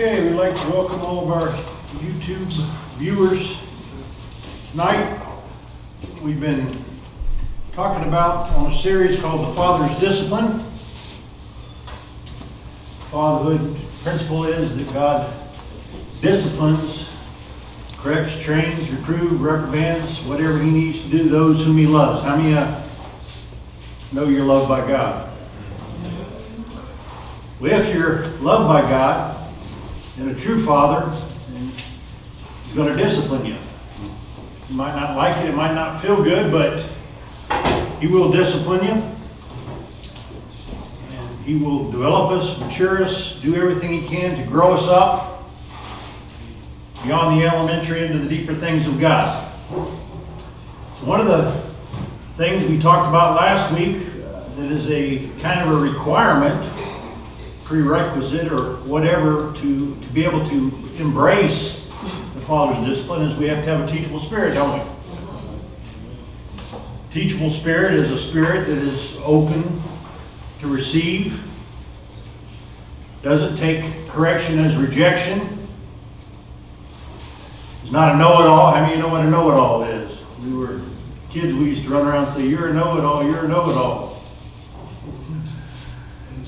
Okay, we'd like to welcome all of our YouTube viewers tonight. We've been talking about on a series called The Father's Discipline. Fatherhood principle is that God disciplines, corrects, trains, reproves, reprimands, whatever he needs to do those whom he loves. How many uh, know you're loved by God? Well, if you're loved by God and a true father, he's going to discipline you. You might not like it, it might not feel good, but he will discipline you. And he will develop us, mature us, do everything he can to grow us up beyond the elementary into the deeper things of God. So one of the things we talked about last week uh, that is a kind of a requirement prerequisite or whatever to, to be able to embrace the Father's discipline is we have to have a teachable spirit, don't we? Teachable spirit is a spirit that is open to receive, doesn't take correction as rejection, is not a know-it-all. How many of you know what a know-it-all is? We were kids, we used to run around and say, you're a know-it-all, you're a know-it-all.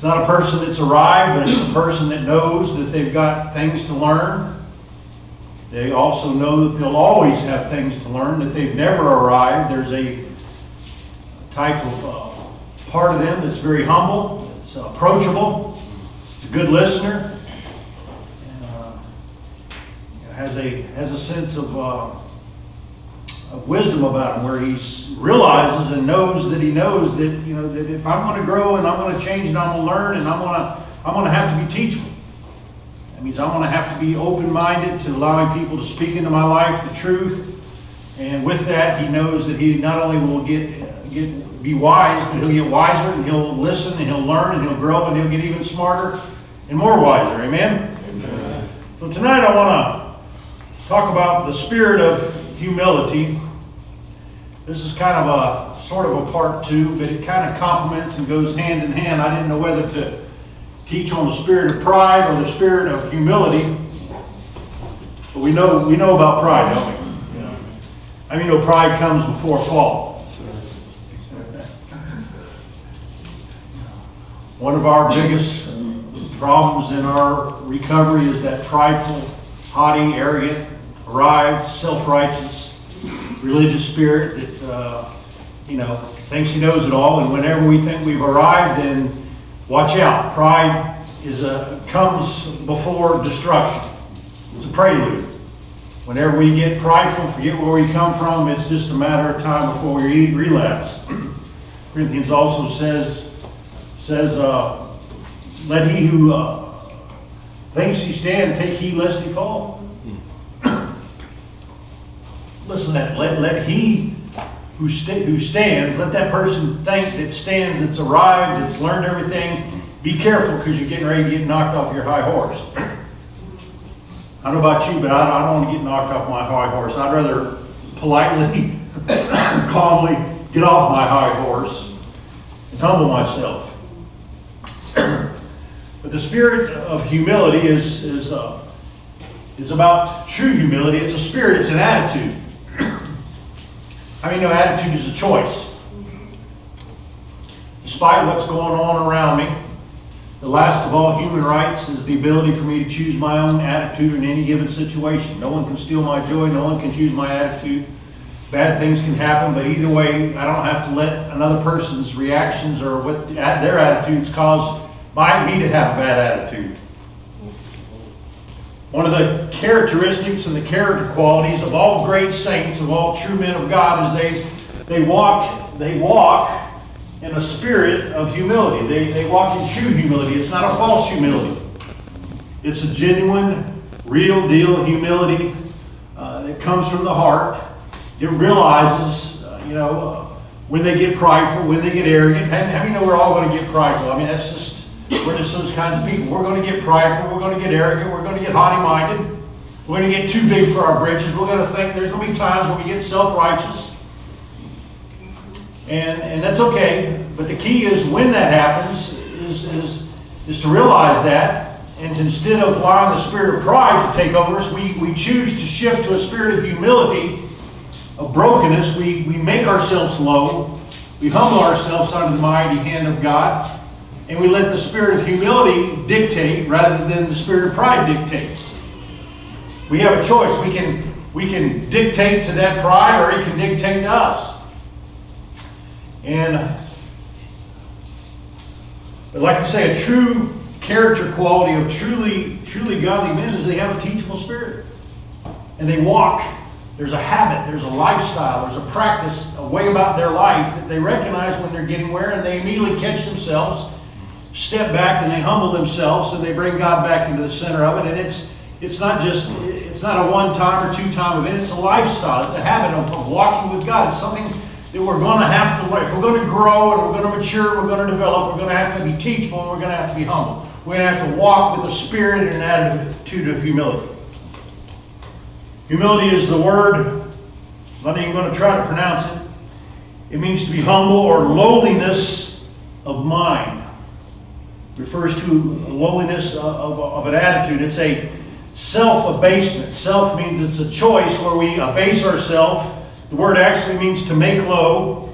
It's not a person that's arrived, but it's a person that knows that they've got things to learn. They also know that they'll always have things to learn, that they've never arrived. There's a type of uh, part of them that's very humble, it's approachable, it's a good listener, and uh, has a has a sense of uh, of wisdom about him, where he realizes and knows that he knows that you know that if I'm going to grow and I'm going to change and I'm going to learn and I'm going to I'm going to have to be teachable. That means I'm going to have to be open-minded to allowing people to speak into my life the truth. And with that, he knows that he not only will get get be wise, but he'll get wiser and he'll listen and he'll learn and he'll grow and he'll get even smarter and more wiser. Amen. Amen. So tonight I want to talk about the spirit of humility. This is kind of a sort of a part two, but it kind of complements and goes hand in hand. I didn't know whether to teach on the spirit of pride or the spirit of humility. But we know we know about pride, don't we? Yeah. I mean, you know, pride comes before fall. One of our biggest problems in our recovery is that prideful, haughty, arrogant, arrived, self-righteous, religious spirit that, uh, you know, thinks he knows it all. And whenever we think we've arrived, then watch out. Pride is a, comes before destruction. It's a prelude. Whenever we get prideful, forget where we come from, it's just a matter of time before we relapse. Corinthians also says, says, uh, let he who uh, thinks he stand take heed lest he fall. Listen that. Let, let he who, st- who stands, let that person think that stands, that's arrived, that's learned everything. Be careful because you're getting ready to get knocked off your high horse. I don't know about you, but I, I don't want to get knocked off my high horse. I'd rather politely, calmly get off my high horse and humble myself. but the spirit of humility is, is, uh, is about true humility. It's a spirit, it's an attitude. I mean, no attitude is a choice. Despite what's going on around me, the last of all human rights is the ability for me to choose my own attitude in any given situation. No one can steal my joy, no one can choose my attitude. Bad things can happen, but either way, I don't have to let another person's reactions or what their attitudes cause my, me to have a bad attitude. One of the characteristics and the character qualities of all great saints, of all true men of God, is they, they walk, they walk in a spirit of humility. They, they walk in true humility. It's not a false humility. It's a genuine, real deal humility uh, that comes from the heart. It realizes, uh, you know, uh, when they get prideful, when they get arrogant. How, how you know we're all going to get prideful? I mean, that's just we're just those kinds of people. We're going to get prideful. We're going to get arrogant. We're going to get haughty-minded. We're going to get too big for our britches. We're going to think there's going to be times when we get self-righteous. And, and that's okay. But the key is when that happens is, is, is to realize that And instead of allowing the spirit of pride to take over us, we, we choose to shift to a spirit of humility, of brokenness. We, we make ourselves low. We humble ourselves under the mighty hand of God. And we let the spirit of humility dictate rather than the spirit of pride dictate. We have a choice. We can, we can dictate to that pride or it can dictate to us. And but like I say, a true character quality of truly, truly godly men is they have a teachable spirit. And they walk. There's a habit, there's a lifestyle, there's a practice, a way about their life that they recognize when they're getting where, and they immediately catch themselves, step back, and they humble themselves, and they bring God back into the center of it. And it's it's not just it's not a one time or two time event. It's a lifestyle. It's a habit of, of walking with God. It's something that we're going to have to, if we're going to grow and we're going to mature, we're going to develop, we're going to have to be teachable and we're going to have to be humble. We're going to have to walk with a spirit and an attitude of humility. Humility is the word, I'm not even going to try to pronounce it. It means to be humble or lowliness of mind. Refers to lowliness of, of, an attitude. It's a self abasement. Self means it's a choice where we abase ourselves the word actually means to make low.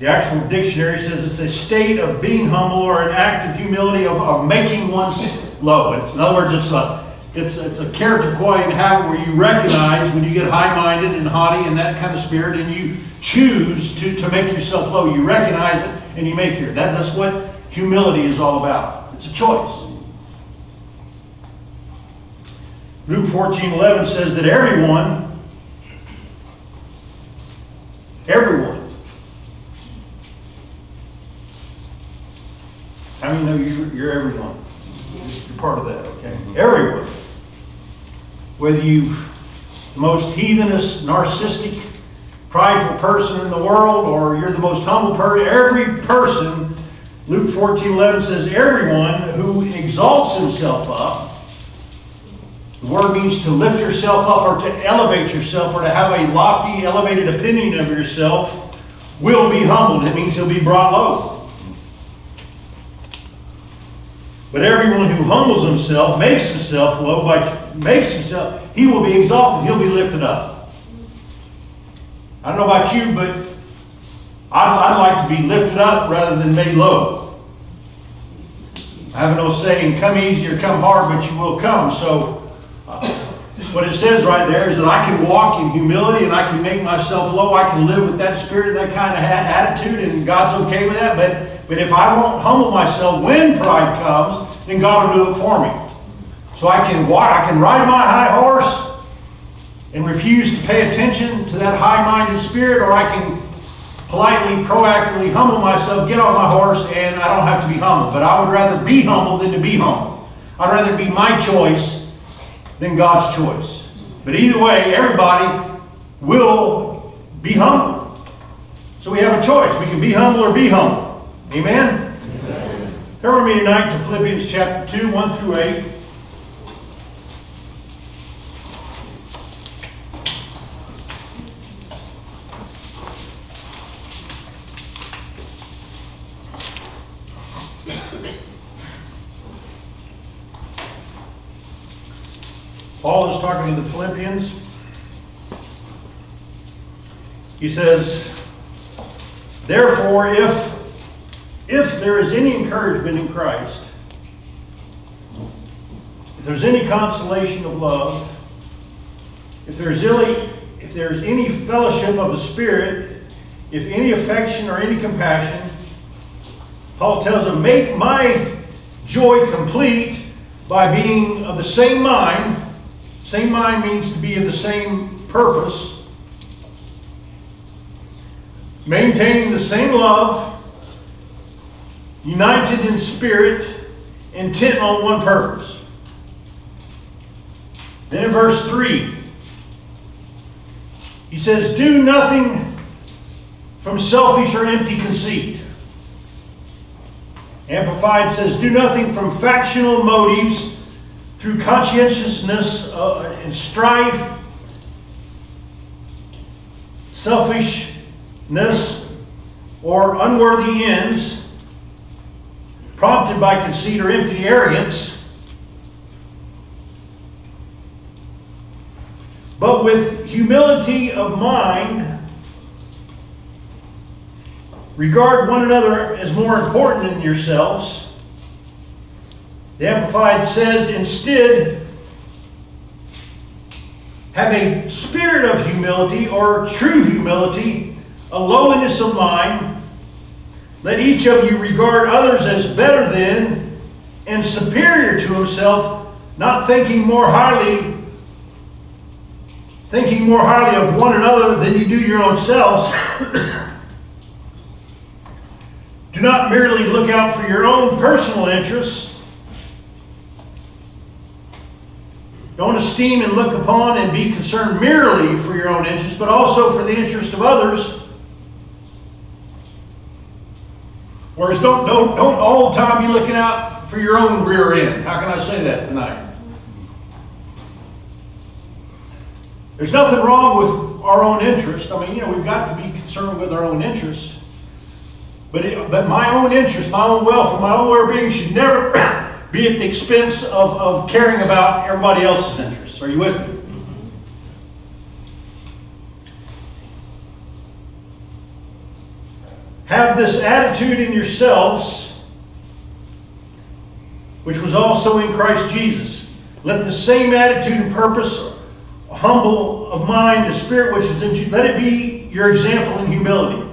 The actual dictionary says it's a state of being humble or an act of humility of, of making one's low. in other words, it's a it's, it's a character quality habit where you recognize when you get high-minded and haughty and that kind of spirit and you choose to, to make yourself low. You recognize it and you make here. That, that's what humility is all about. It's a choice. Luke 14, 11 says that everyone Everyone. How many know you, you're everyone? You're part of that, okay? Everyone. Whether you've the most heathenish, narcissistic, prideful person in the world, or you're the most humble person, every person, Luke 14, 11 says, everyone who exalts himself up the word means to lift yourself up or to elevate yourself or to have a lofty, elevated opinion of yourself will be humbled. It means he'll be brought low. But everyone who humbles himself, makes himself low, by makes himself, he will be exalted. He'll be lifted up. I don't know about you, but I'd, I'd like to be lifted up rather than made low. I have an old saying, come easy or come hard, but you will come. So uh, what it says right there is that I can walk in humility and I can make myself low. I can live with that spirit and that kind of attitude, and God's okay with that. But, but if I won't humble myself when pride comes, then God will do it for me. So I can walk, I can ride my high horse and refuse to pay attention to that high-minded spirit, or I can politely, proactively humble myself, get on my horse, and I don't have to be humble. But I would rather be humble than to be humble. I'd rather be my choice than God's choice. But either way, everybody will be humble. So we have a choice. We can be humble or be humble. Amen? Amen. Turn with me tonight to Philippians chapter 2, 1 through 8. Paul is the Philippians. He says, Therefore, if, if there is any encouragement in Christ, if there's any consolation of love, if there's any, if there's any fellowship of the Spirit, if any affection or any compassion, Paul tells them, make my joy complete by being of the same mind, same mind means to be of the same purpose. Maintaining the same love, united in spirit, intent on one purpose. Then in verse 3, he says, Do nothing from selfish or empty conceit. Amplified says, Do nothing from factional motives through conscientiousness uh, and strife, selfishness, or unworthy ends, prompted by conceit or empty arrogance, but with humility of mind, regard one another as more important than yourselves the Amplified says, instead, have a spirit of humility or true humility, a lowliness of mind. Let each of you regard others as better than and superior to himself, not thinking more highly thinking more highly of one another than you do your own selves. do not merely look out for your own personal interests. Don't esteem and look upon and be concerned merely for your own interests, but also for the interest of others. Whereas don't, don't, don't all the time be looking out for your own rear end. How can I say that tonight? There's nothing wrong with our own interest. I mean, you know, we've got to be concerned with our own interests. But, it, but my own interest, my own wealth, and my own well-being should never be at the expense of, of caring about everybody else's interests. Are you with me? Have this attitude in yourselves, which was also in Christ Jesus. Let the same attitude and purpose humble of mind, the spirit which is in you. Let it be your example in humility.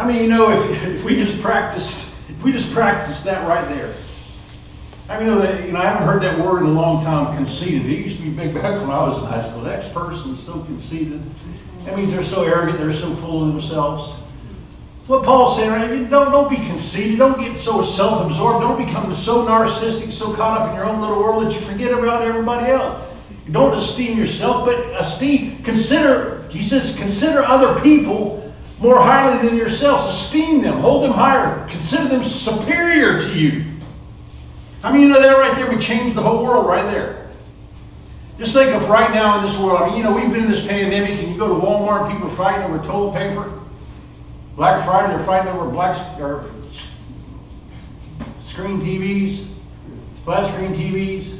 I mean, you know, if, if we just practiced, if we just practiced that right there. I mean, you know, that, you know, I haven't heard that word in a long time, conceited. It used to be big back when I was in high school. That person's so conceited. That means they're so arrogant, they're so full of themselves what Paul's saying, right? Don't, don't be conceited. Don't get so self-absorbed. Don't become so narcissistic, so caught up in your own little world that you forget about everybody else. Don't esteem yourself, but esteem, consider, he says, consider other people more highly than yourselves. Esteem them. Hold them higher. Consider them superior to you. I mean, you know, that right there would change the whole world right there. Just think of right now in this world. I mean, you know, we've been in this pandemic, and you go to Walmart, and people are fighting over toilet paper. Black Friday, they're fighting over black or screen TVs, flat screen TVs.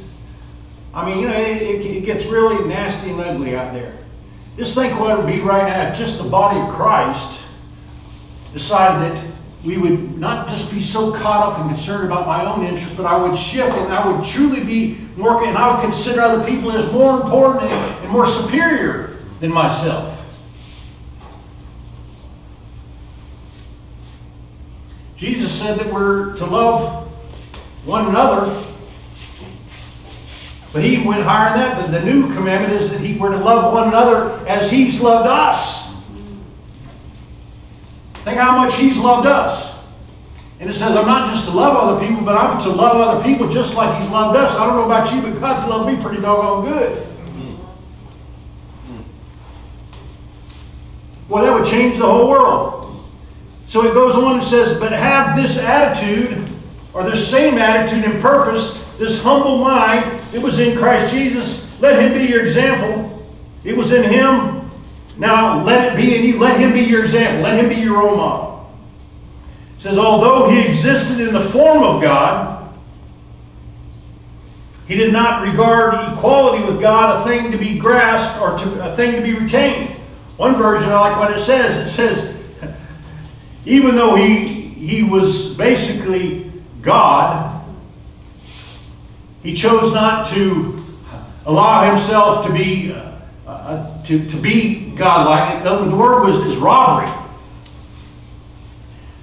I mean, you know, it, it, gets really nasty and ugly out there. Just think what it would be right now if just the body of Christ decided that we would not just be so caught up and concerned about my own interests, but I would shift and I would truly be working and I would consider other people as more important and, and more superior than myself. Jesus said that we're to love one another. But he went higher than that. The, the new commandment is that he, we're to love one another as he's loved us. Think how much he's loved us. And it says, I'm not just to love other people, but I'm to love other people just like he's loved us. I don't know about you, but God's loved me pretty doggone good. Well, that would change the whole world. So it goes on and says, But have this attitude, or this same attitude and purpose, this humble mind. It was in Christ Jesus. Let him be your example. It was in him. Now let it be in you. Let him be your example. Let him be your role model. It says, although he existed in the form of God, he did not regard equality with God a thing to be grasped or to, a thing to be retained. One version, I like what it says. It says, even though he, he was basically God, he chose not to allow himself to be uh, uh, to, to be godlike. The, the word was is robbery.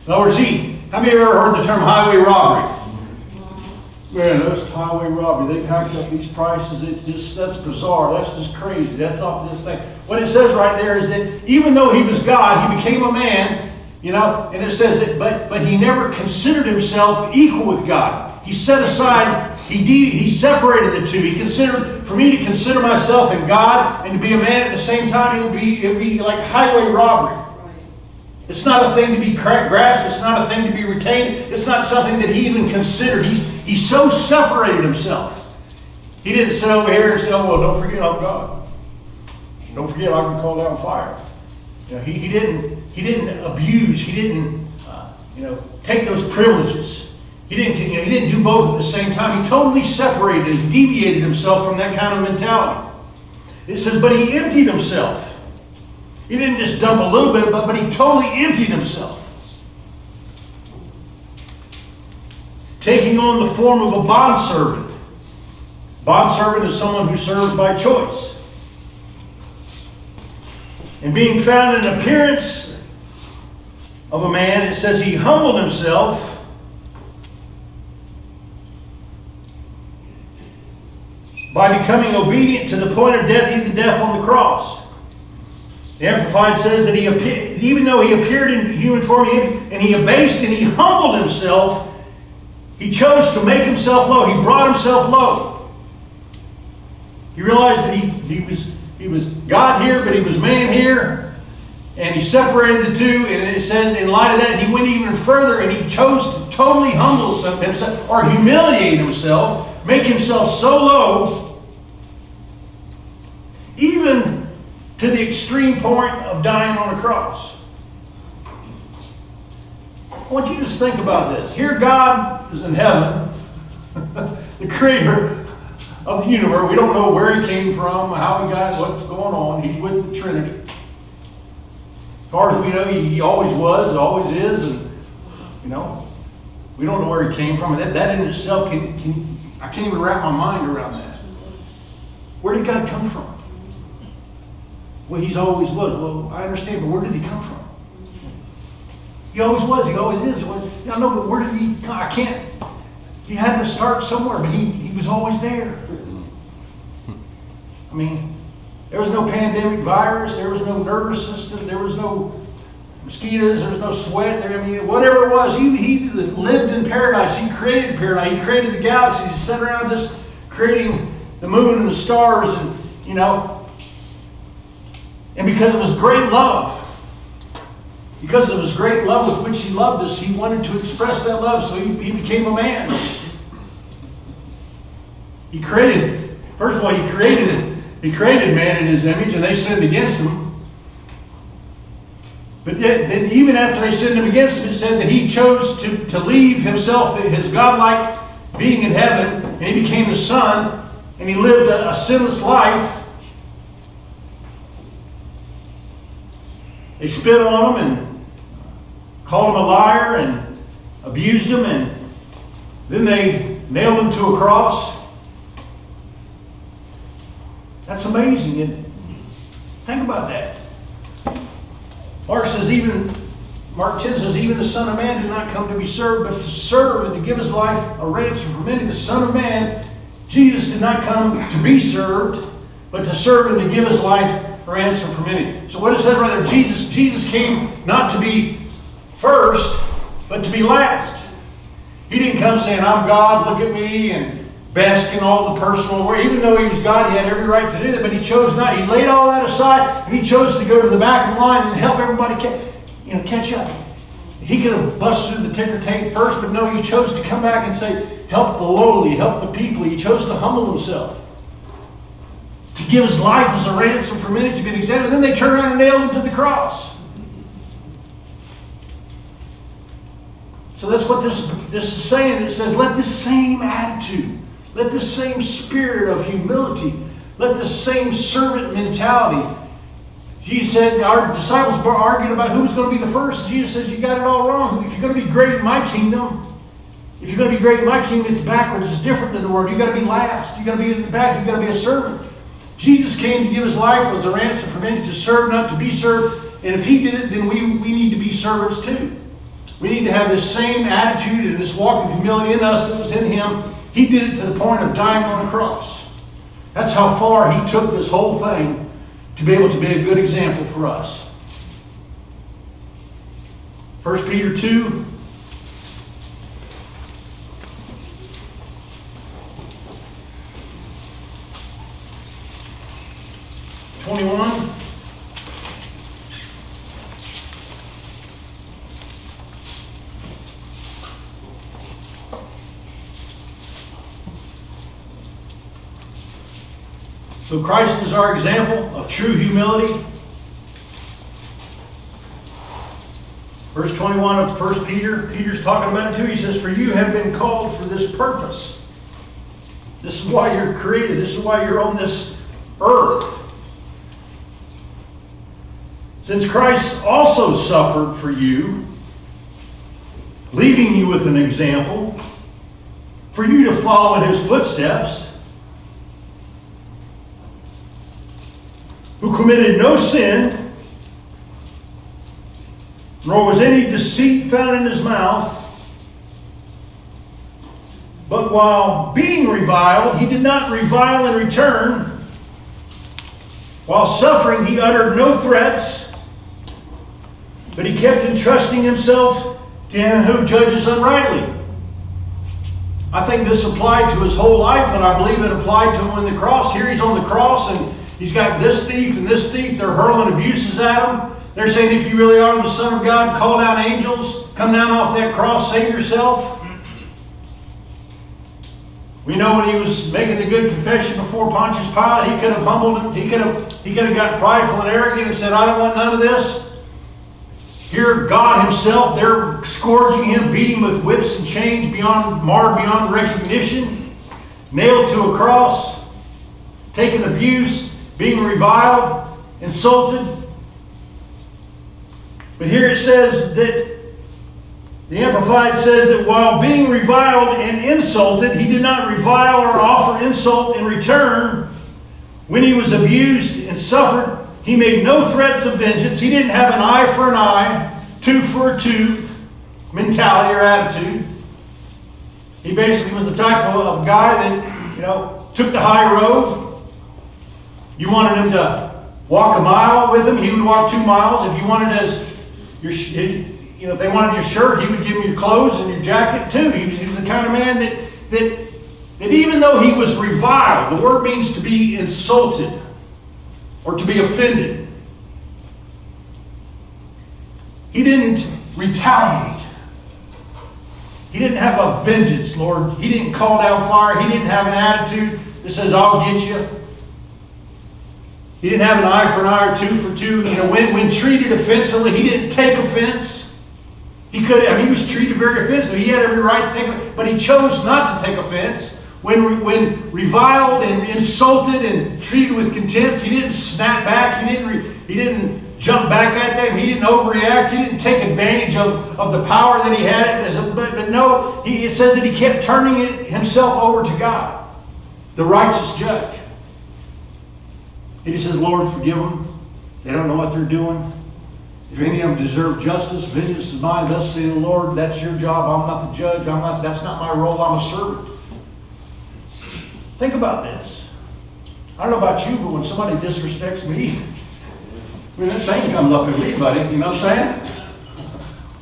In other words, he. How many of you ever heard the term highway robbery? Man, those highway robbery, they've hacked up these prices. It's just, that's bizarre. That's just crazy. That's off this thing. What it says right there is that even though he was God, he became a man you know, and it says that, but, but he never considered himself equal with God. He set aside, he, de, he separated the two. He considered, for me to consider myself and God and to be a man at the same time, it would be, it would be like highway robbery. It's not a thing to be grasped. It's not a thing to be retained. It's not something that he even considered. He, he so separated himself. He didn't sit over here and say, oh, well, don't forget I'm God. Don't forget I can call down fire. You know, he, he didn't he didn't abuse. He didn't uh, you know, take those privileges. He didn't, you know, he didn't do both at the same time. He totally separated, he deviated himself from that kind of mentality. It says, but he emptied himself. He didn't just dump a little bit, but, but he totally emptied himself. Taking on the form of a bondservant. Bondservant is someone who serves by choice. And being found in appearance of a man, it says he humbled himself by becoming obedient to the point of death, even death on the cross. The Amplified says that he, even though he appeared in human form and he abased and he humbled himself, he chose to make himself low. He brought himself low. He realized that he, he, was, he was God here, but he was man here. And he separated the two, and it says in light of that, he went even further and he chose to totally humble himself or humiliate himself, make himself so low, even to the extreme point of dying on a cross. I want you to just think about this. Here, God is in heaven, the creator of the universe. We don't know where he came from, how he got, what's going on. He's with the Trinity. As far as we know, he, always was, always is, and you know, we don't know where he came from. That, that in itself can, can I can't even wrap my mind around that. Where did God come from? Well, he's always was. Well, I understand, but where did he come from? He always was. He always is. He was. I know, but where did he? Come? I can't. He had to start somewhere, but he, he was always there. I mean, there was no pandemic virus. There was no nervous system. There was no mosquitoes. There was no sweat. There, I mean, whatever it was, he, he lived in paradise. He created paradise. He created the galaxies. He sat around just creating the moon and the stars, and you know. And because it was great love, because of his great love with which he loved us, he wanted to express that love, so he, he became a man. He created, first of all, he created he created man in his image, and they sinned against him. But then, even after they sinned him against him, it said that he chose to, to leave himself, his godlike being in heaven, and he became the Son, and he lived a, a sinless life. They spit on him and called him a liar and abused him, and then they nailed him to a cross. That's amazing. And think about that. Mark says, even Mark 10 says, even the Son of Man did not come to be served, but to serve and to give his life a ransom for many. The Son of Man, Jesus did not come to be served, but to serve and to give his life a ransom for many. So what it says right there, Jesus, Jesus came not to be first, but to be last. He didn't come saying, I'm God, look at me, and bask in all the personal glory. Even though he was God, he had every right to do that, but he chose not. He laid all that aside, and he chose to go to the back of the line and help everybody catch, you know, catch up. He could have busted through the ticker tape first, but no, he chose to come back and say, help the lowly, help the people. He chose to humble himself. To give his life as a ransom for many to be example. And then they turn around and nailed him to the cross. So that's what this, this is saying. It says, let this same attitude let the same spirit of humility, let the same servant mentality. Jesus said, our disciples were arguing about who was going to be the first. Jesus says, you got it all wrong. If you're going to be great in my kingdom, if you're going to be great in my kingdom, it's backwards. It's different than the word. You've got to be last. You've got to be in the back. You've got to be a servant. Jesus came to give his life as a ransom for many, to serve, not to be served. And if he did it, then we, we need to be servants too. We need to have this same attitude and this walk of humility in us that was in him he did it to the point of dying on a cross. That's how far he took this whole thing to be able to be a good example for us. 1 Peter 2. Twenty-one. So Christ is our example of true humility. Verse 21 of 1 Peter, Peter's talking about it too. He says, For you have been called for this purpose. This is why you're created. This is why you're on this earth. Since Christ also suffered for you, leaving you with an example, for you to follow in his footsteps, who committed no sin, nor was any deceit found in his mouth. But while being reviled, he did not revile in return. While suffering, he uttered no threats, but he kept entrusting himself to him who judges unrightly. I think this applied to his whole life, but I believe it applied to him on the cross. Here he's on the cross, and he's got this thief and this thief. They're hurling abuses at him. They're saying, if you really are the Son of God, call down angels, come down off that cross, save yourself. We know when he was making the good confession before Pontius Pilate, he could have humbled him. He could have, he could have got prideful and arrogant and said, I don't want none of this. Here, God Himself, they're scourging him, beating him with whips and chains beyond marred beyond recognition, nailed to a cross, taking abuse, being reviled, insulted. But here it says that the Amplified says that while being reviled and insulted, he did not revile or offer insult in return. When he was abused and suffered, he made no threats of vengeance. He didn't have an eye for an eye, tooth for a tooth mentality or attitude. He basically was the type of guy that, you know, took the high road. You wanted him to walk a mile with him, he would walk two miles. If you wanted his, your, you know, if they wanted your shirt, he would give them your clothes and your jacket too. He was, he was the kind of man that, that, that even though he was reviled, the word means to be insulted or to be offended. He didn't retaliate. He didn't have a vengeance, Lord. He didn't call down fire. He didn't have an attitude that says, I'll get you. He didn't have an eye for an eye or two for two. You know, when, when treated offensively, he didn't take offense. He could, I mean, he was treated very offensively. He had every right to take offense, but he chose not to take offense. When, when reviled and insulted and treated with contempt, he didn't snap back. He didn't, he didn't jump back at them. He didn't overreact. He didn't take advantage of, of the power that he had. A, but, but no, he, it says that he kept turning it himself over to God, the righteous judge. And just says, Lord, forgive them. They don't know what they're doing. If any of them deserve justice, vengeance is mine. Thus say the Lord, that's your job. I'm not the judge. I'm not, that's not my role. I'm a servant. Think about this. I don't know about you, but when somebody disrespects me, I mean, that thing comes up in me, buddy. You know what I'm saying?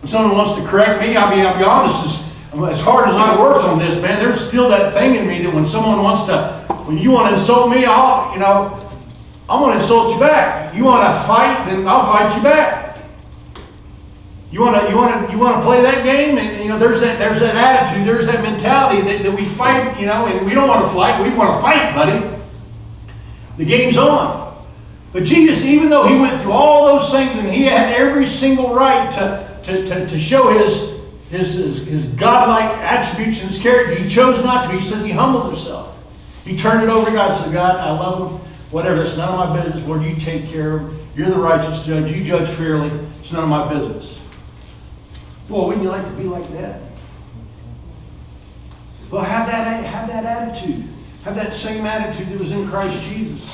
When someone wants to correct me, I mean, I'll be honest, as, as hard as I work on this, man, there's still that thing in me that when someone wants to, when you want to insult me, I'll, you know, I'm going to insult you back. You want to fight, then I'll fight you back. You want to you want to you want to play that game, and you know there's that there's that attitude, there's that mentality that, that we fight, you know, and we don't want to fight, we want to fight, buddy. The game's on. But Jesus, even though he went through all those things and he had every single right to, to, to, to show his, his, his, his godlike attributes and his character, he chose not to. He says he humbled himself. He turned it over to God and said, God, I love him. Whatever, it's none of my business. Lord, you take care of. You're the righteous judge. You judge fairly. It's none of my business. Well, wouldn't you like to be like that? Well, have that, have that attitude. Have that same attitude that was in Christ Jesus,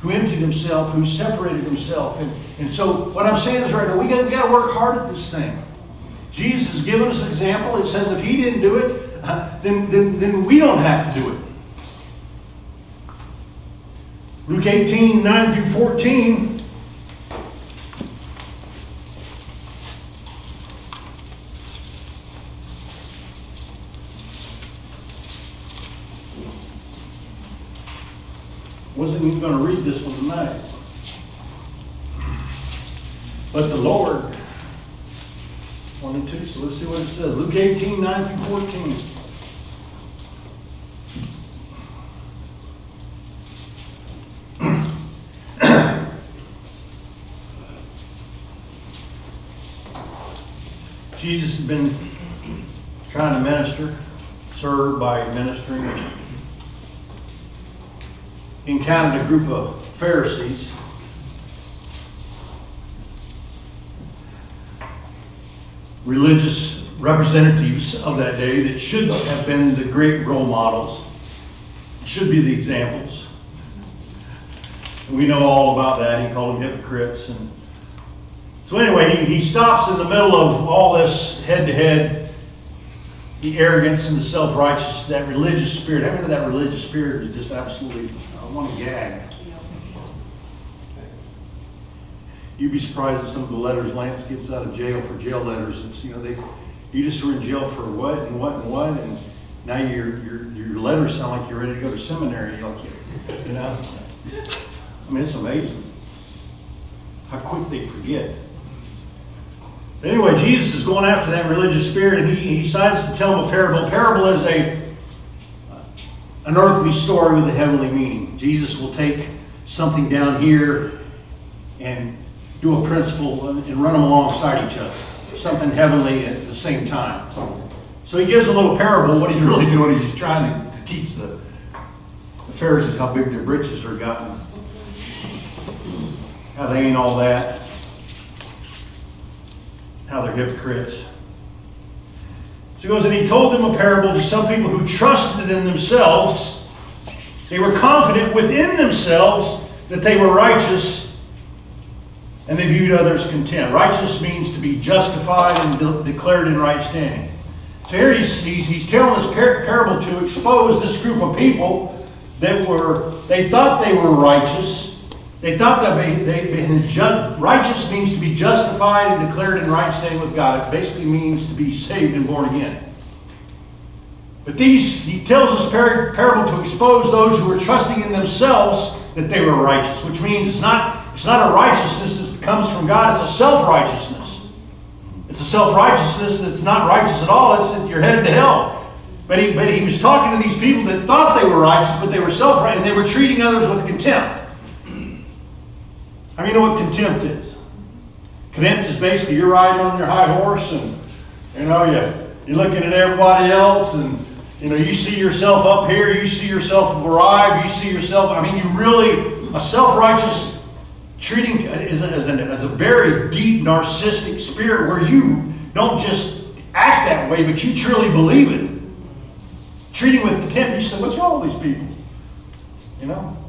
who emptied himself, who separated himself. And, and so what I'm saying is right now, we got, we got to work hard at this thing. Jesus has given us an example. It says if he didn't do it, uh, then, then, then we don't have to do it. Luke 18, 9 through 14 wasn't even going to read this one tonight. But the Lord, 1 and 2, so let's see what it says. Luke 18, 9 through 14. Jesus has been trying to minister, serve by ministering. Encountered a group of Pharisees. Religious representatives of that day that should have been the great role models, should be the examples. We know all about that. He called them hypocrites. And so anyway, he, he stops in the middle of all this head-to-head, the arrogance and the self-righteous, that religious spirit. Having that religious spirit is just absolutely, I want to gag. You'd be surprised at some of the letters Lance gets out of jail for jail letters. It's, you know, they, you just were in jail for what and what and what, and now your, your, your letters sound like you're ready to go to seminary, like, you know? I mean, it's amazing how quick they forget. Anyway, Jesus is going after that religious spirit, and he, he decides to tell them a parable. A parable is a an earthly story with a heavenly meaning. Jesus will take something down here and do a principle and, and run them alongside each other. Something heavenly at the same time. So he gives a little parable. What he's really doing is he's trying to, to teach the, the Pharisees how big their britches are gotten how they ain't all that, how they're hypocrites. So he goes and he told them a parable to some people who trusted in themselves. They were confident within themselves that they were righteous and they viewed others contempt. Righteous means to be justified and de declared in right standing. So here he's, he's, he's telling this par parable to expose this group of people that were, they thought they were righteous, they thought that they, righteous means to be justified and declared in right standing with God. It basically means to be saved and born again. But these, he tells this par parable to expose those who were trusting in themselves that they were righteous, which means it's not, it's not a righteousness that comes from God, it's a self-righteousness. It's a self-righteousness that's not righteous at all. It's that you're headed to hell. But he, but he was talking to these people that thought they were righteous, but they were self-righteous, and they were treating others with contempt. I you know what contempt is? Contempt is basically you're riding on your high horse and, you know, you, you're looking at everybody else and, you know, you see yourself up here, you see yourself arrived, you see yourself, I mean, you really, a self-righteous treating is a, is, a, a very deep narcissistic spirit where you don't just act that way, but you truly believe it. Treating with contempt, you say, what's wrong with these people? You know?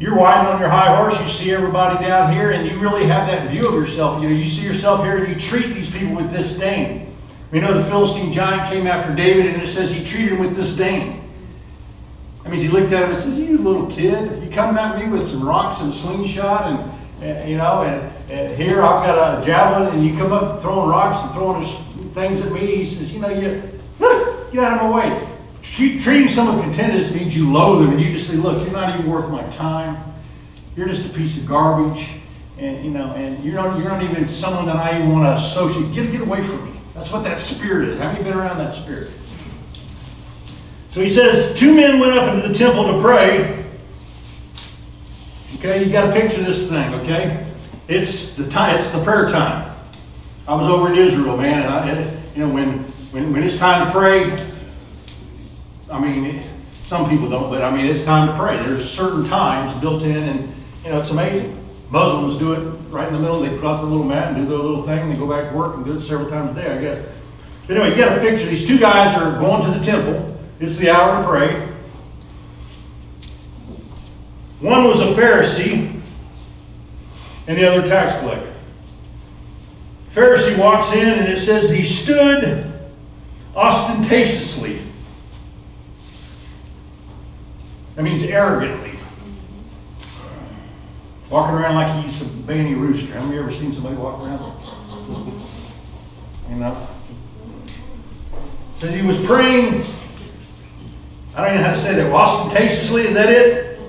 You're riding on your high horse, you see everybody down here, and you really have that view of yourself. You know, you see yourself here and you treat these people with disdain. We know the Philistine giant came after David, and it says he treated him with disdain. That means he looked at him and said, You little kid, you coming at me with some rocks and slingshot, and, and you know, and, and, here I've got a javelin, and you come up throwing rocks and throwing things at me. He says, You know, you, get out of my way treating someone contented means you loathe them and you just say, look, you're not even worth my time. You're just a piece of garbage. And you know, and you're not you're not even someone that I even want to associate. Get get away from me. That's what that spirit is. Have you been around that spirit? So he says, two men went up into the temple to pray. Okay, you got to picture this thing, okay? It's the time, it's the prayer time. I was over in Israel, man, and I, you know, when, when, when it's time to pray, I mean, some people don't, but I mean, it's time to pray. There's certain times built in, and you know, it's amazing. Muslims do it right in the middle. They put out their little mat and do their little thing. And they go back to work and do it several times a day, I guess. But anyway, you got a picture these two guys are going to the temple. It's the hour to pray. One was a Pharisee, and the other tax collector. Pharisee walks in, and it says he stood ostentatiously that means arrogantly. Walking around like he's a banny rooster. Have you ever seen somebody walk around? Like that? You know? Says he was praying, I don't even know how to say that, ostentatiously, is that it?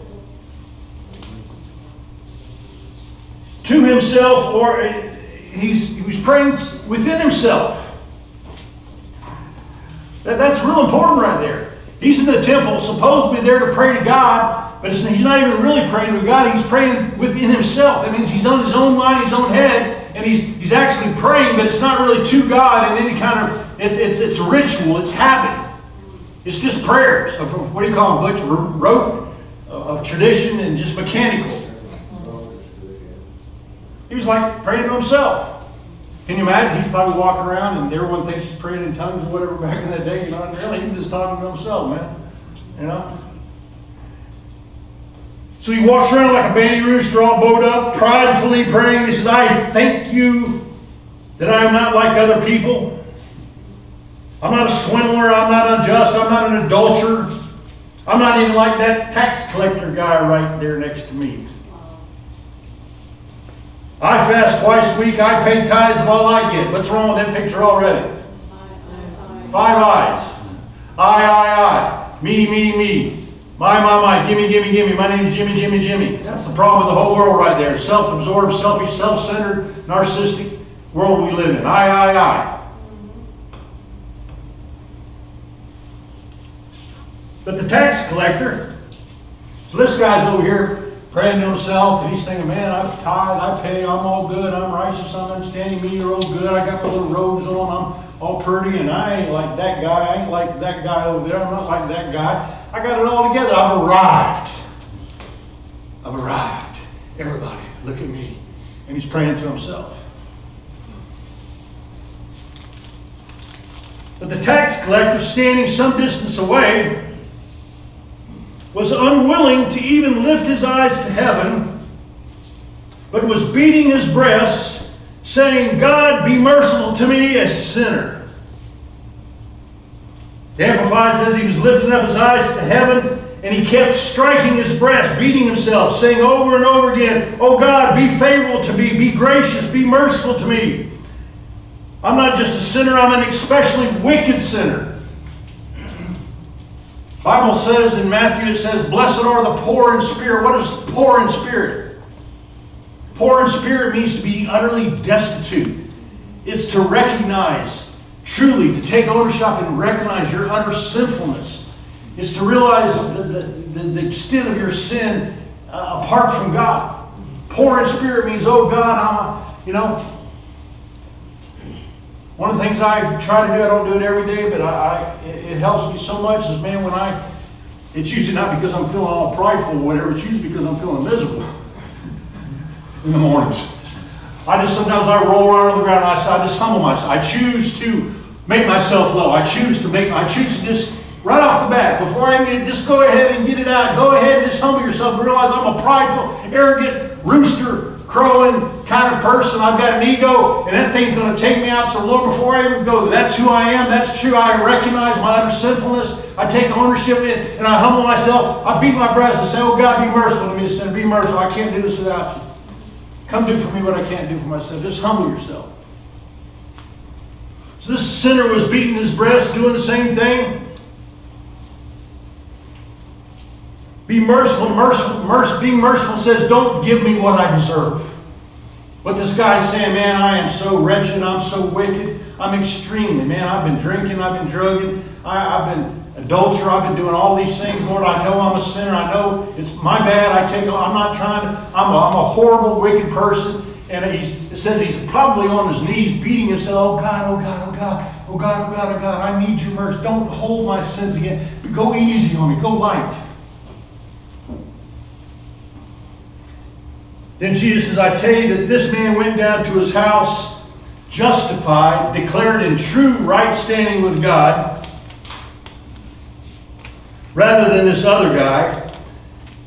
To himself, or uh, he's, he was praying within himself. That, that's real important right there. He's in the temple, supposed to be there to pray to God, but he's not even really praying to God. He's praying within himself. That means he's on his own mind, his own head, and he's, he's actually praying, but it's not really to God in any kind of, it, it's, it's ritual, it's habit. It's just prayers of, what do you call them, Butch? Rote, of tradition and just mechanical. He was like praying to himself. Can you imagine? He's probably walking around and everyone thinks he's praying in tongues or whatever back in that day. You know, really, he's just talking to himself, man. You know? So he walks around like a banty rooster all bowed up, pridefully praying. He says, I thank you that I am not like other people. I'm not a swindler. I'm not unjust. I'm not an adulterer. I'm not even like that tax collector guy right there next to me. I fast twice a week. I pay tithes of all I get. What's wrong with that picture already? Five eyes. I, I, I. Me, me, me. My, my, my. Gimme, gimme, gimme. My name is Jimmy, Jimmy, Jimmy. That's the problem with the whole world right there. Self-absorbed, selfish, self-centered, narcissistic world we live in. I, I, I. But the tax collector, so this guy's over here praying to himself, and he's thinking, man, I've tithe, I pay, I'm all good, I'm righteous, I'm understanding, me, you're all good, I got my little robes on, I'm all pretty, and I ain't like that guy, I ain't like that guy over there, I'm not like that guy. I got it all together, I've arrived. I've arrived. Everybody, look at me. And he's praying to himself. But the tax collector, standing some distance away, was unwilling to even lift his eyes to heaven, but was beating his breast, saying, God, be merciful to me, a sinner. The Amplified says he was lifting up his eyes to heaven and he kept striking his breast, beating himself, saying over and over again, Oh God, be favorable to me, be gracious, be merciful to me. I'm not just a sinner, I'm an especially wicked sinner. Bible says in Matthew, it says, Blessed are the poor in spirit. What is poor in spirit? Poor in spirit means to be utterly destitute. It's to recognize, truly, to take ownership and recognize your utter sinfulness. It's to realize the, the, the extent of your sin uh, apart from God. Poor in spirit means, oh God, I'm you know, one of the things I try to do, I don't do it every day, but I, I it, it, helps me so much is, man, when I, it's usually not because I'm feeling all prideful or whatever, it's usually because I'm feeling miserable in the mornings. I just, sometimes I roll around on the ground and I, I just humble myself. I choose to make myself low. I choose to make, I choose to just, right off the bat, before I get just go ahead and get it out. Go ahead and just humble yourself and realize I'm a prideful, arrogant rooster crowing kind of person. I've got an ego, and that thing's going to take me out. So, Lord, before I even go, that's who I am. That's true. I recognize my utter sinfulness. I take ownership of it, and I humble myself. I beat my breast and say, Oh, God, be merciful to me, sinner. Be merciful. I can't do this without you. Come do for me what I can't do for myself. Just humble yourself. So this sinner was beating his breast, doing the same thing. Be merciful, merciful, merciful. Being merciful says, don't give me what I deserve. But this guy's saying, man, I am so wretched, I'm so wicked, I'm extremely, man, I've been drinking, I've been drugging, I, have been adulterer, I've been doing all these things, Lord, I know I'm a sinner, I know it's my bad, I take, I'm not trying to, I'm a, I'm a horrible, wicked person, and it says he's probably on his knees beating himself, oh God, oh God, oh God, oh God, oh God, oh God, I need your mercy, don't hold my sins again, go easy on me, go light. Then Jesus says, I tell you that this man went down to his house justified, declared in true right standing with God, rather than this other guy.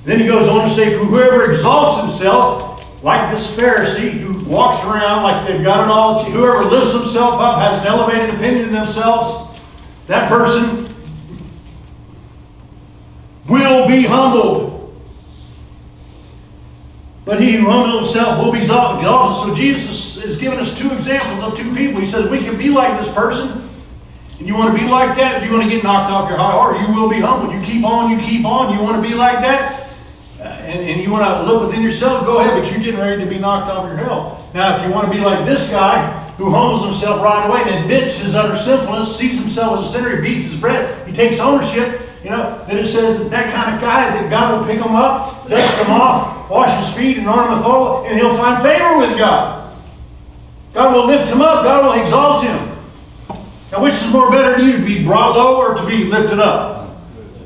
Then he goes on to say, For whoever exalts himself, like this Pharisee who walks around like they've got it all, whoever lifts himself up, has an elevated opinion of themselves, that person will be humbled. But he who humbles himself will be exalted. So Jesus is giving us two examples of two people. He says we can be like this person. And you want to be like that, you're going to get knocked off your high horse. You will be humbled. You keep on, you keep on. You want to be like that, uh, and, and you want to look within yourself, go ahead, but you're getting ready to be knocked off your hell. Now, if you want to be like this guy, who humbles himself right away and admits his utter sinfulness, sees himself as a sinner, he beats his breast, he takes ownership, you know, then it says that that kind of guy, that God will pick him up, dust him off, wash his feet, and arm him with oil, and he'll find favor with God. God will lift him up. God will exalt him. Now, which is more better to you, to be brought low or to be lifted up?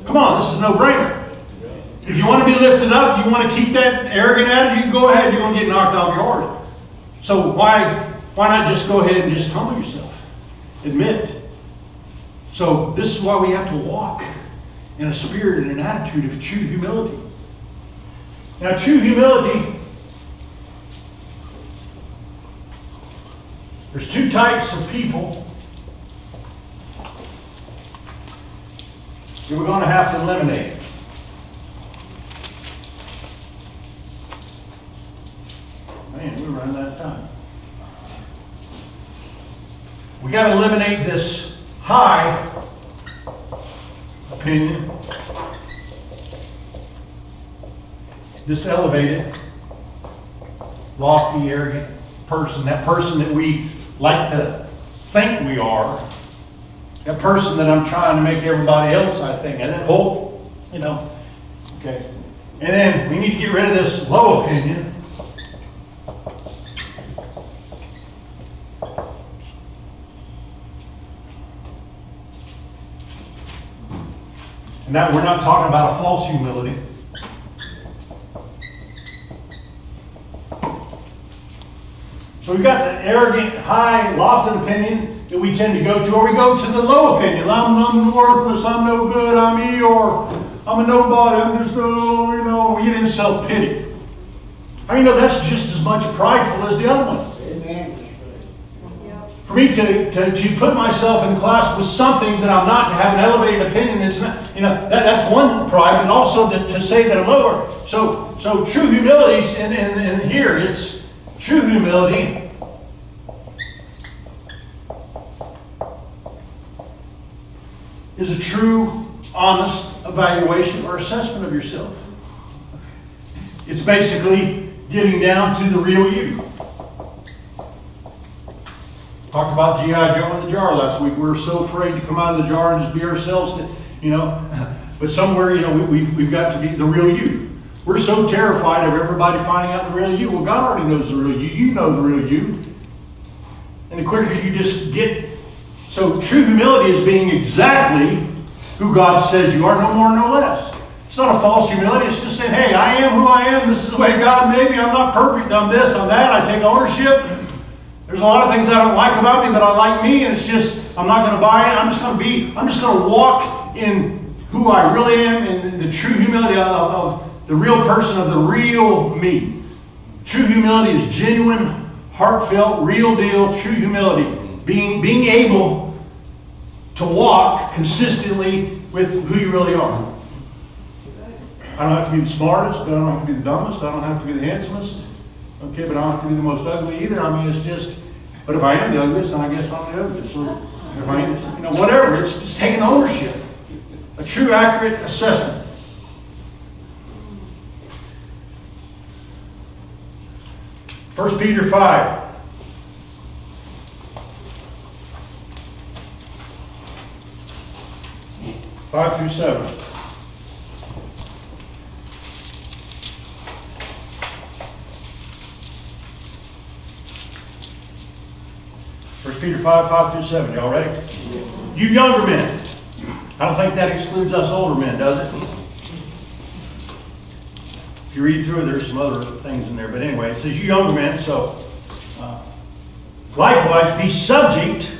Come on, this is no brainer. If you want to be lifted up, you want to keep that arrogant attitude, you go ahead, you're going to get knocked off your horse. So why, why not just go ahead and just humble yourself? Admit. So this is why we have to walk in a spirit and an attitude of true humility. Now, true humility, there's two types of people that we're going to have to eliminate. Man, we're running out of time. We got to eliminate this high this elevated, lofty, arrogant person, that person that we like to think we are, that person that I'm trying to make everybody else, I think, and then hope, you know, okay. And then we need to get rid of this low opinion. And that we're not talking about a false humility. So we've got the arrogant, high, lofted opinion that we tend to go to, or we go to the low opinion. I'm, I'm worthless, I'm no good, I'm Eeyore, I'm a nobody, I'm just, oh, you know, we get in self-pity. I mean, no, that's just as much prideful as the other one. For me to, to, to put myself in class with something that I'm not, to have an elevated opinion that's not, you know, that, that's one pride, but also to, to say that I'm lower. So, so true humility, is in, in, in here, it's true humility. Is a true, honest evaluation or assessment of yourself. It's basically getting down to the real you. Talked about G.I. Joe in the jar last week. We were so afraid to come out of the jar and just be ourselves that, you know, but somewhere, you know, we, we've, we've got to be the real you. We're so terrified of everybody finding out the real you. Well, God already knows the real you. You know the real you. And the quicker you just get. So true humility is being exactly who God says you are, no more, no less. It's not a false humility. It's just saying, hey, I am who I am. This is the way God made me. I'm not perfect. I'm this, I'm that. I take ownership. There's a lot of things I don't like about me, but I like me, and it's just, I'm not going to buy it. I'm just going to be, I'm just going to walk in who I really am and the true humility of, of the real person, of the real me. True humility is genuine, heartfelt, real deal, true humility. Being, being able to walk consistently with who you really are. I don't have to be the smartest, but I don't have to be the dumbest, I don't have to be the handsomest. Okay, but I don't have to be the most ugly either. I mean, it's just, but if I am the ugliest, then I guess I'm the ugliest. So if I am, you know, whatever, it's just taking ownership. A true, accurate assessment. First Peter 5. Five through seven. First Peter 5, 5 through 7. Y'all ready? You younger men. I don't think that excludes us older men, does it? If you read through there's some other things in there. But anyway, it says, You younger men, so uh, likewise be subject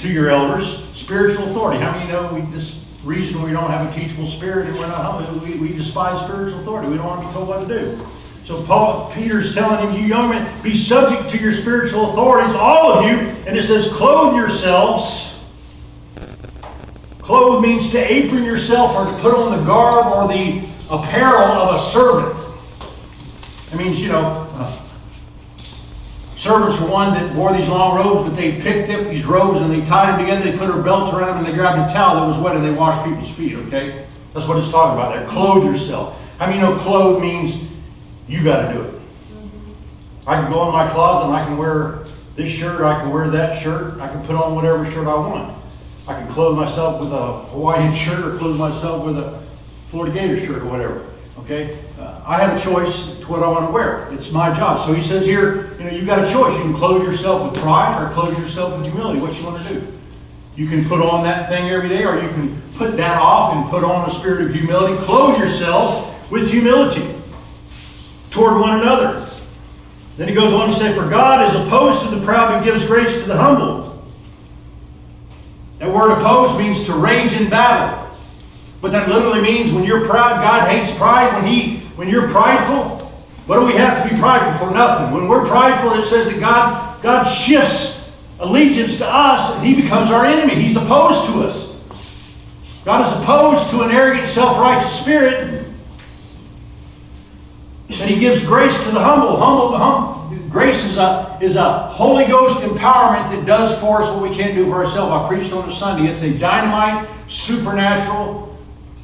to your elders, spiritual authority. How many know we, this reason we don't have a teachable spirit and we're not humble? We, we despise spiritual authority. We don't want to be told what to do. So Paul, Peter's telling him, you young men, be subject to your spiritual authorities, all of you. And it says, clothe yourselves. Clothe means to apron yourself or to put on the garb or the apparel of a servant. It means, you know, uh, servants were one that wore these long robes, but they picked up these robes and they tied them together, they put a belt around them, and they grabbed a towel that was wet and they washed people's feet, okay? That's what it's talking about there. Clothe yourself. How many know clothe means you got to do it. I can go in my closet and I can wear this shirt, I can wear that shirt, I can put on whatever shirt I want. I can clothe myself with a Hawaiian shirt or clothe myself with a Florida Gator shirt or whatever. Okay? Uh, I have a choice to what I want to wear. It's my job. So he says here, you know, you've got a choice. You can clothe yourself with pride or clothe yourself with humility. What you want to do? You can put on that thing every day, or you can put that off and put on a spirit of humility. Clothe yourself with humility toward one another. Then he goes on to say, For God is opposed to the proud, but gives grace to the humble. That word opposed means to rage in battle. But that literally means when you're proud, God hates pride. When He when you're prideful, what do we have to be prideful for? Nothing. When we're prideful, it says that God, God shifts allegiance to us and He becomes our enemy. He's opposed to us. God is opposed to an arrogant, self-righteous spirit. And He gives grace to the humble. Humble, hum, grace is a, is a Holy Ghost empowerment that does for us what we can't do for ourselves. I preached on a Sunday. It's a dynamite, supernatural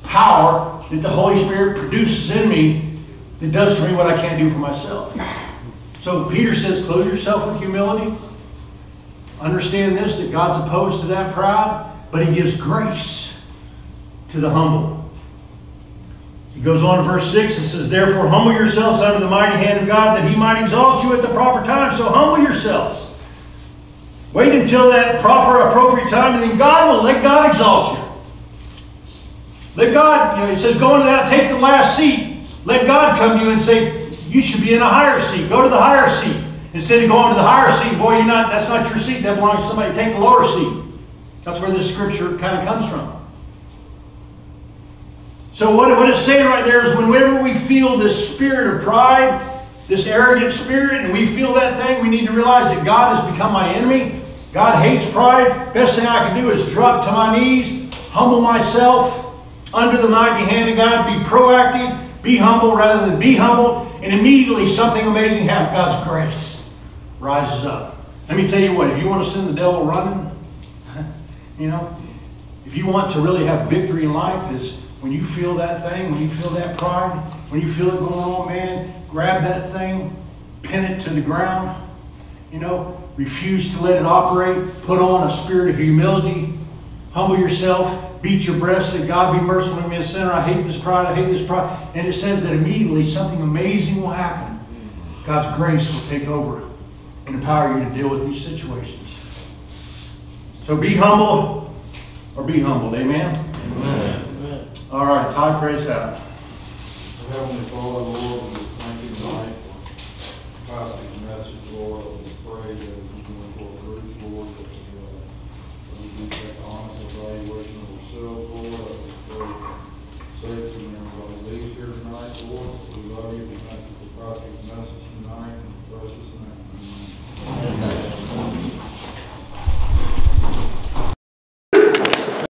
power that the Holy Spirit produces in me that does for me what I can't do for myself. So Peter says, clothe yourself with humility. Understand this, that God's opposed to that proud, but he gives grace to the humble. He goes on to verse 6 and says, Therefore humble yourselves under the mighty hand of God, that he might exalt you at the proper time. So humble yourselves. Wait until that proper, appropriate time, and then God will let God exalt you. Let God, you know, he says, go into that, take the last seat. Let God come to you and say, you should be in a higher seat. Go to the higher seat. Instead of going to the higher seat, boy, you're not, that's not your seat. That belongs to somebody. Take the lower seat. That's where this scripture kind of comes from. So what, what it's saying right there is whenever we feel this spirit of pride, this arrogant spirit, and we feel that thing, we need to realize that God has become my enemy. God hates pride. Best thing I can do is drop to my knees, humble myself, under the mighty hand of God. Be proactive, be humble rather than be humble, and immediately something amazing happens. God's grace rises up. Let me tell you what, if you want to send the devil running, you know, if you want to really have victory in life, is when you feel that thing, when you feel that pride, when you feel it going on, man, grab that thing, pin it to the ground, you know, refuse to let it operate, put on a spirit of humility, humble yourself, beat your breast, say, God be merciful to me, a sinner. I hate this pride, I hate this pride. And it says that immediately something amazing will happen. God's grace will take over and empower you to deal with these situations. So be humble or be humbled. Amen? Amen. All right, Todd, praise God. Heavenly Father, Lord, we just thank you tonight for Pastor's message, Lord. I just pray that you can for Bruce, Lord, that we do take honest evaluation of ourselves, Lord. I just pray safety and everybody leaves here tonight, Lord. We love you. We thank you for Pastor's message tonight and the precious